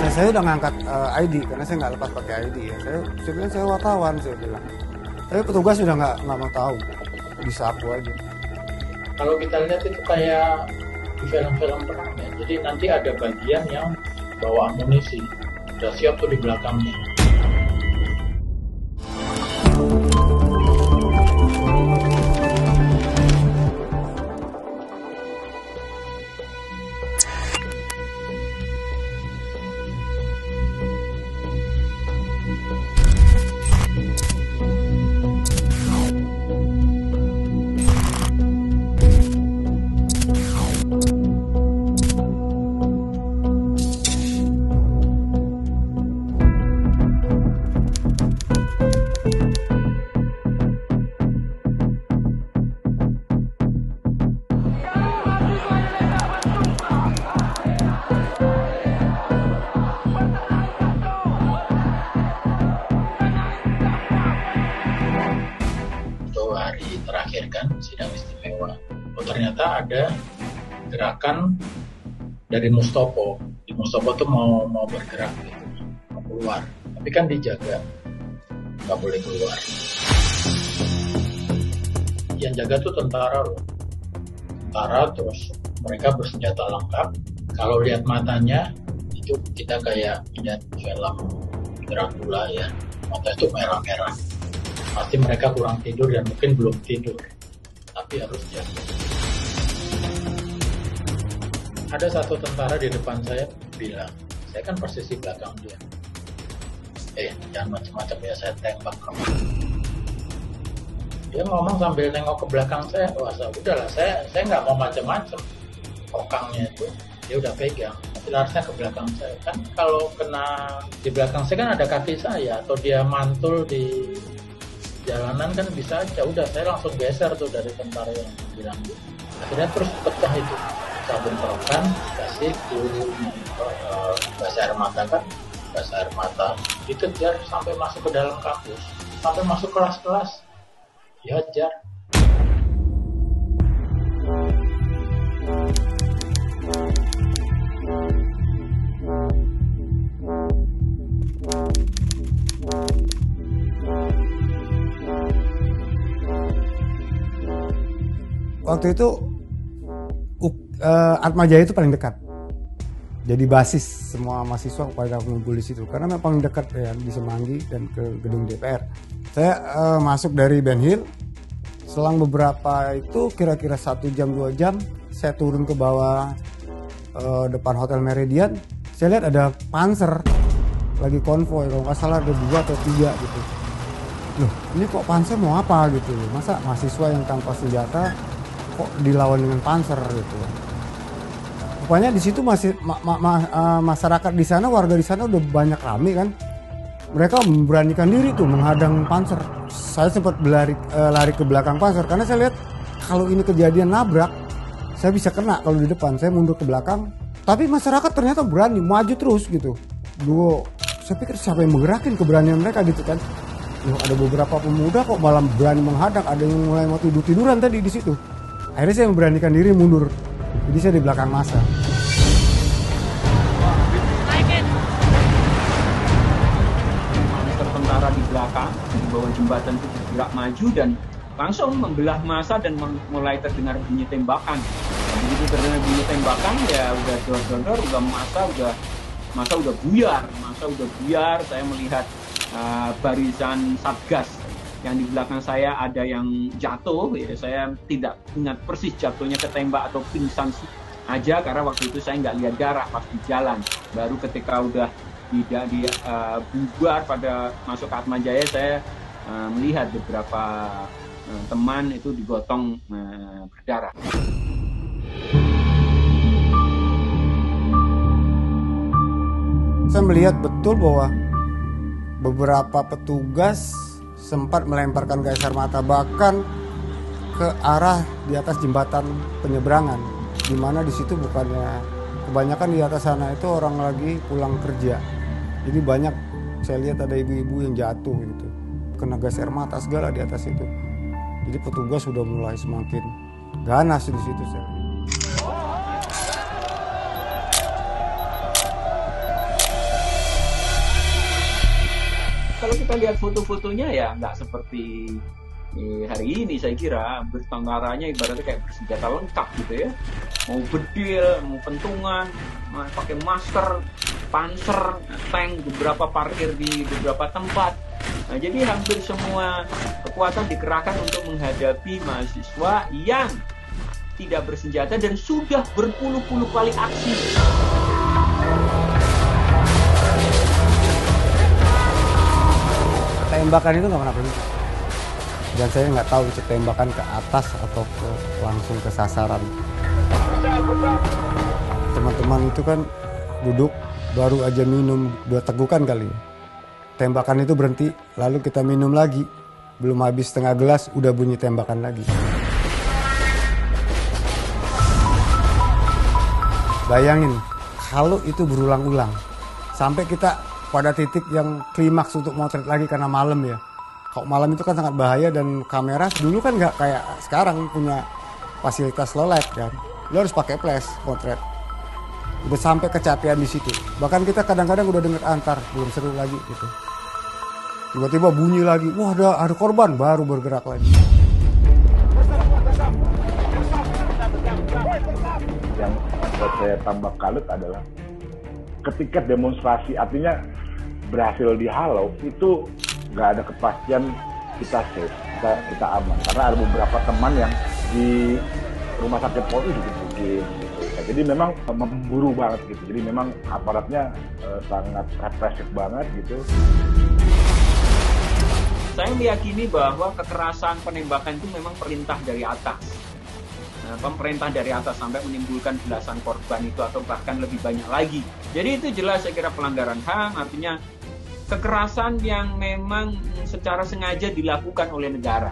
saya, saya udah ngangkat uh, ID karena saya nggak lepas pakai ID ya. Saya saya bilang saya wartawan saya bilang. Tapi petugas sudah nggak nggak mau tahu. Disapu aja. Kalau kita lihat itu kayak di film-film perang ya. Jadi nanti ada bagian yang bawa amunisi. Udah siap tuh di belakangnya gerakan dari Mustopo. Di Mustopo tuh mau mau bergerak gitu, mau keluar. Tapi kan dijaga, nggak boleh keluar. Yang jaga tuh tentara loh. Tentara terus mereka bersenjata lengkap. Kalau lihat matanya itu kita kayak lihat film Dracula ya. Mata itu merah-merah. Pasti mereka kurang tidur dan mungkin belum tidur. Tapi harus jaga ada satu tentara di depan saya bilang, saya kan posisi belakang dia. Eh, jangan macam-macam ya, saya tembak kamu. Dia ngomong sambil nengok ke belakang saya, wah udahlah, saya saya nggak mau macam-macam. Kokangnya itu, dia udah pegang, tapi ke belakang saya. Kan kalau kena di belakang saya kan ada kaki saya, atau dia mantul di jalanan kan bisa aja. Udah, saya langsung geser tuh dari tentara yang bilang. Akhirnya terus pecah itu sabun perokan kasih uh, gas air mata kan gas air mata dikejar sampai masuk ke dalam kampus sampai masuk kelas-kelas. Dihajar waktu itu uh, Atma Jaya itu paling dekat. Jadi basis semua mahasiswa pada mengumpul di situ karena memang dekat ya di Semanggi dan ke gedung DPR. Saya uh, masuk dari Ben Hill, selang beberapa itu kira-kira satu jam dua jam saya turun ke bawah uh, depan Hotel Meridian. Saya lihat ada panser lagi konvoy kalau nggak salah ada dua atau tiga gitu. Loh ini kok panser mau apa gitu? Masa mahasiswa yang tanpa senjata kok dilawan dengan panser gitu? Rupanya di situ masih ma ma ma uh, masyarakat di sana warga di sana udah banyak rame kan? Mereka memberanikan diri tuh menghadang panser. Saya sempat berlari uh, lari ke belakang panser karena saya lihat kalau ini kejadian nabrak saya bisa kena kalau di depan. Saya mundur ke belakang tapi masyarakat ternyata berani maju terus gitu. Duh, saya pikir siapa yang menggerakkan keberanian mereka gitu kan? Loh, ada beberapa pemuda kok malam berani menghadang. Ada yang mulai mau tidur tiduran tadi di situ. Akhirnya saya memberanikan diri mundur jadi saya di belakang masa. Tentara di belakang di bawah jembatan itu bergerak maju dan langsung membelah masa dan mulai terdengar bunyi tembakan. Begitu terdengar bunyi tembakan ya udah dor-dor, udah masa udah masa udah buyar, masa udah buyar. Saya melihat uh, barisan satgas yang di belakang saya ada yang jatuh ya saya tidak ingat persis jatuhnya ketembak atau pingsan aja karena waktu itu saya nggak lihat darah pas di jalan baru ketika udah tidak di uh, bubar pada masuk ke Atmajaya saya uh, melihat beberapa uh, teman itu digotong uh, berdarah. Saya melihat betul bahwa beberapa petugas sempat melemparkan gas air mata bahkan ke arah di atas jembatan penyeberangan di mana di situ bukannya kebanyakan di atas sana itu orang lagi pulang kerja. Jadi banyak saya lihat ada ibu-ibu yang jatuh gitu kena gas air mata segala di atas itu. Jadi petugas sudah mulai semakin ganas di situ saya kita lihat foto-fotonya ya nggak seperti eh, hari ini saya kira. Bertengkaranya ibaratnya kayak bersenjata lengkap gitu ya. Mau bedil mau pentungan pakai masker panser tank beberapa parkir di beberapa tempat. Nah jadi hampir semua kekuatan dikerahkan untuk menghadapi mahasiswa yang tidak bersenjata dan sudah berpuluh-puluh kali aksi tembakan itu nggak pernah berhenti dan saya nggak tahu itu tembakan ke atas atau ke, langsung ke sasaran. Teman-teman itu kan duduk baru aja minum dua tegukan kali. Tembakan itu berhenti lalu kita minum lagi. Belum habis setengah gelas udah bunyi tembakan lagi. Bayangin kalau itu berulang-ulang sampai kita pada titik yang klimaks untuk motret lagi karena malam ya. Kalau malam itu kan sangat bahaya dan kamera dulu kan nggak kayak sekarang punya fasilitas low light kan. Lo harus pakai flash motret. Udah sampai kecapean di situ. Bahkan kita kadang-kadang udah denger antar, belum seru lagi gitu. Tiba-tiba bunyi lagi, wah ada, ada korban, baru bergerak lagi. Yang saya tambah kalut adalah ketika demonstrasi, artinya berhasil dihalau itu nggak ada kepastian kita safe kita kita aman. Karena ada beberapa teman yang di rumah sakit Polri juga gitu. Ya, jadi memang memburu banget gitu. Jadi memang aparatnya eh, sangat represif banget gitu. Saya meyakini bahwa kekerasan penembakan itu memang perintah dari atas pemerintah dari atas sampai menimbulkan belasan korban itu atau bahkan lebih banyak lagi. Jadi itu jelas saya kira pelanggaran HAM, artinya kekerasan yang memang secara sengaja dilakukan oleh negara.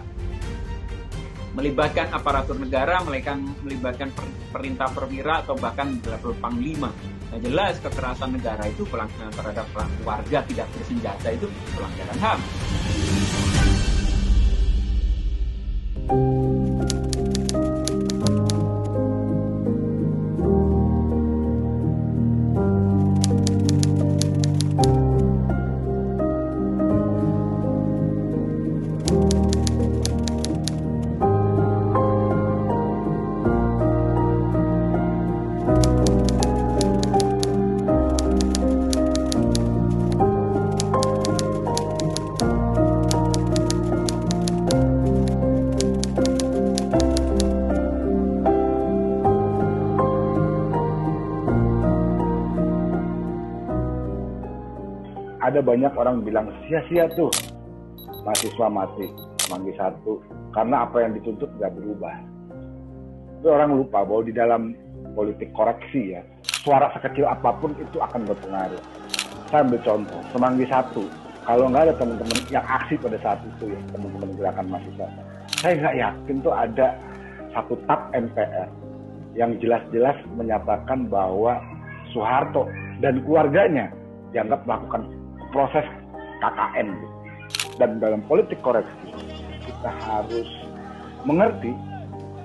Melibatkan aparatur negara, melibatkan perintah perwira atau bahkan level panglima. Nah jelas kekerasan negara itu terhadap warga tidak bersenjata itu pelanggaran HAM. Ada banyak orang bilang sia-sia tuh mahasiswa mati semanggi satu karena apa yang dituntut nggak berubah. Tapi orang lupa bahwa di dalam politik koreksi ya suara sekecil apa pun itu akan berpengaruh. Saya ambil contoh semanggi satu kalau nggak ada teman-teman yang aksi pada saat itu ya teman-teman gerakan mahasiswa, saya nggak yakin tuh ada satu tap MPR yang jelas-jelas menyatakan bahwa Soeharto dan keluarganya dianggap melakukan proses KKN dan dalam politik koreksi kita harus mengerti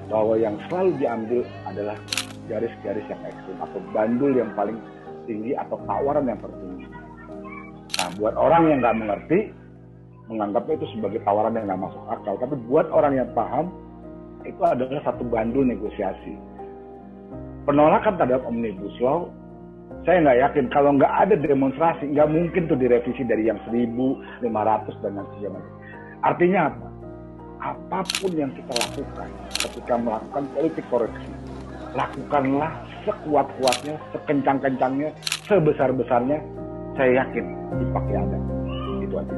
bahwa yang selalu diambil adalah garis-garis yang ekstrim atau bandul yang paling tinggi atau tawaran yang tertinggi. Nah, buat orang yang nggak mengerti, menganggapnya itu sebagai tawaran yang nggak masuk akal. Tapi buat orang yang paham, itu adalah satu bandul negosiasi. Penolakan terhadap omnibus law saya nggak yakin kalau nggak ada demonstrasi nggak mungkin tuh direvisi dari yang 1.500 dan nanti sebagainya. Artinya apa? Apa pun yang kita lakukan ketika melakukan politik koreksi, lakukanlah sekuat-kuatnya, sekencang-kencangnya, sebesar-besarnya. Saya yakin dipakai ada. Itu aja.